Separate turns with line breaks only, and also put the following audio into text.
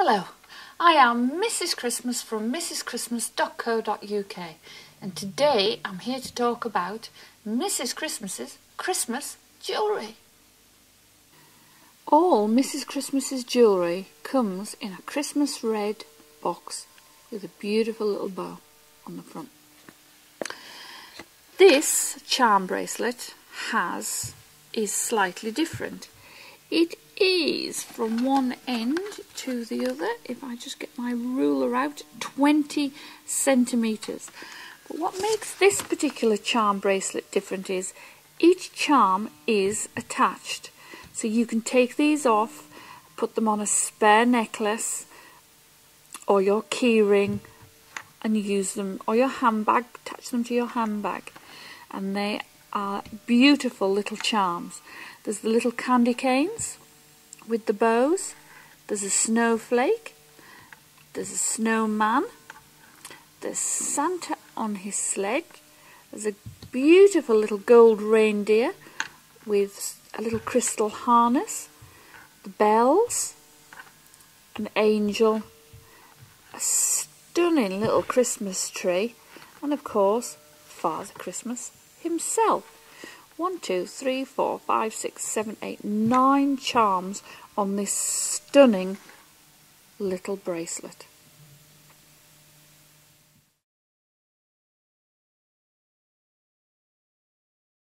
Hello, I am Mrs. Christmas from mrschristmas.co.uk and today I'm here to talk about Mrs. Christmas's Christmas jewellery. All Mrs. Christmas's jewellery comes in a Christmas red box with a beautiful little bow on the front. This charm bracelet has is slightly different. It is from one end to the other, if I just get my ruler out, 20 centimetres. But what makes this particular charm bracelet different is each charm is attached. So you can take these off, put them on a spare necklace or your keyring and use them, or your handbag, attach them to your handbag. And they are beautiful little charms. There's the little candy canes with the bows. There's a snowflake. There's a snowman. There's Santa on his sled. There's a beautiful little gold reindeer with a little crystal harness. The bells. An angel. A stunning little Christmas tree. And of course, Father Christmas himself. One, two, three, four, five, six, seven, eight, nine charms on this stunning little bracelet.